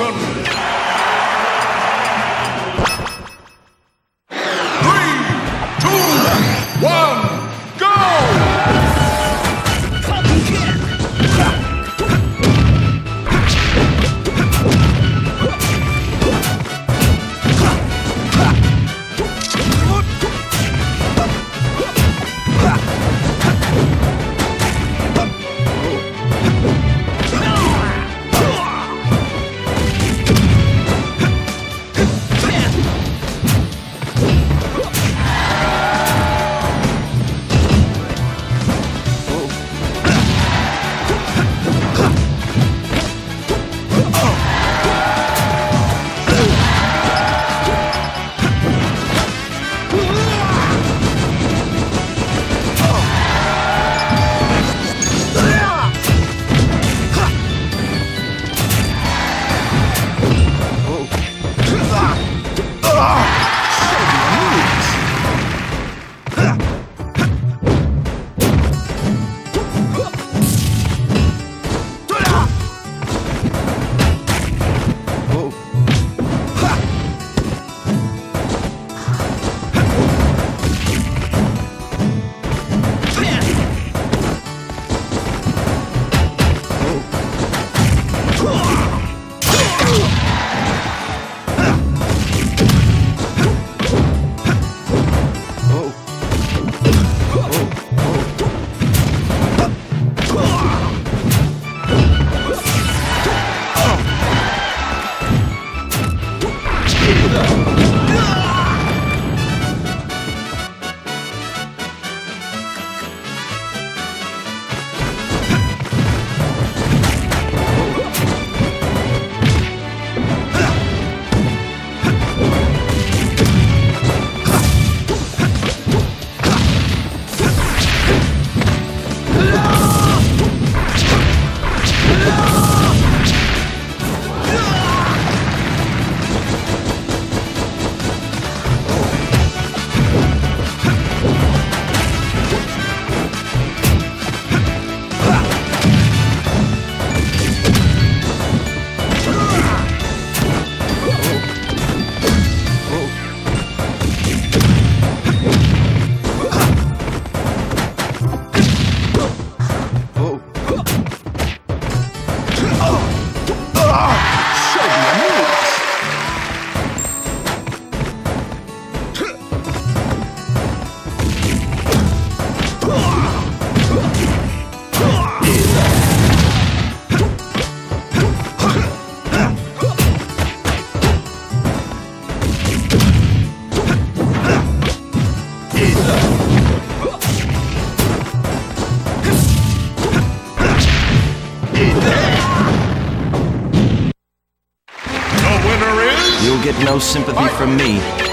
Washington Get no sympathy from me.